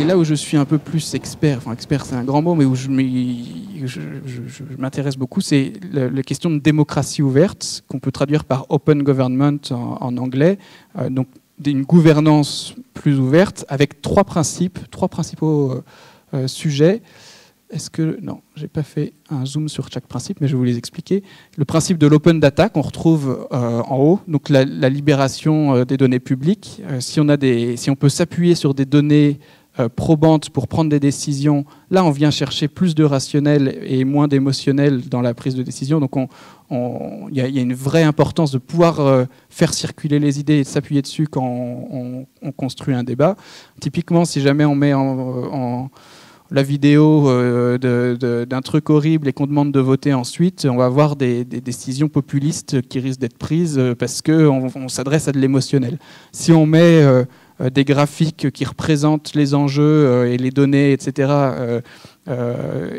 et là où je suis un peu plus expert, enfin expert c'est un grand mot, mais où je m'intéresse beaucoup, c'est la, question de démocratie ouverte, qu'on peut traduire par open government en, anglais. Euh, donc une gouvernance plus ouverte avec trois principes, trois principaux euh, euh, sujets. Est-ce que non, j'ai pas fait un zoom sur chaque principe, mais je vais vous les expliquer. Le principe de l'open data qu'on retrouve en haut, donc la, libération des données publiques. si on a des, si on peut s'appuyer sur des données euh, probante pour prendre des décisions. Là, on vient chercher plus de rationnel et moins d'émotionnel dans la prise de décision. Donc, il y, a une vraie importance de pouvoir euh, faire circuler les idées et de s'appuyer dessus quand on, construit un débat. Typiquement, si jamais on met en, la vidéo euh, d'un truc horrible et qu'on demande de voter ensuite, on va avoir des, décisions populistes qui risquent d'être prises parce qu'on on, s'adresse à de l'émotionnel. Si on met des graphiques qui représentent les enjeux euh, et les données, etc., euh,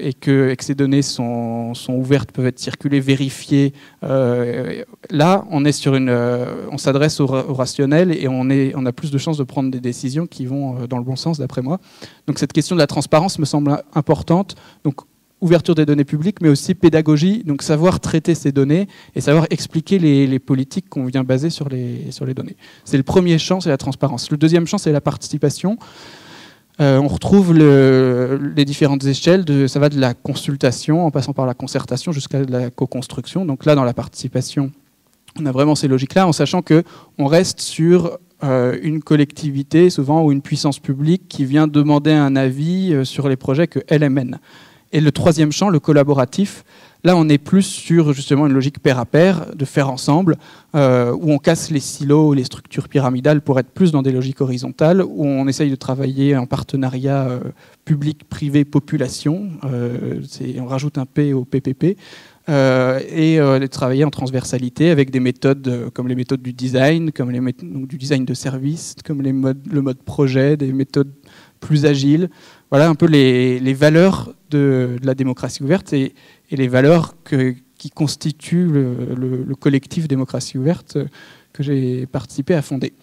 et, que, ces données sont, ouvertes, peuvent être circulées, vérifiées. là, on est sur une, on s'adresse au, rationnel et on, on a plus de chances de prendre des décisions qui vont dans le bon sens, d'après moi. Donc cette question de la transparence me semble importante. Donc ouverture des données publiques, mais aussi pédagogie, donc savoir traiter ces données et savoir expliquer les, politiques qu'on vient baser sur les, données. C'est le premier champ, c'est la transparence. Le deuxième champ, c'est la participation. Euh, on retrouve les différentes échelles, ça va de la consultation en passant par la concertation jusqu'à la co-construction. Donc là, dans la participation, on a vraiment ces logiques-là, en sachant qu'on reste sur euh, une collectivité, souvent, ou une puissance publique qui vient demander un avis euh, sur les projets qu'elle mène. Et le troisième champ, le collaboratif, là on est plus sur justement une logique pair à pair, de faire ensemble, euh, où on casse les silos, les structures pyramidales pour être plus dans des logiques horizontales, où on essaye de travailler en partenariat euh, public, privé, population, euh, on rajoute un P au PPP, et de travailler en transversalité avec des méthodes comme les méthodes du design, comme les du design de service, comme le mode projet, des méthodes plus agiles, voilà un peu les, valeurs de, la démocratie ouverte et, les valeurs qui constituent le, collectif démocratie ouverte que j'ai participé à fonder.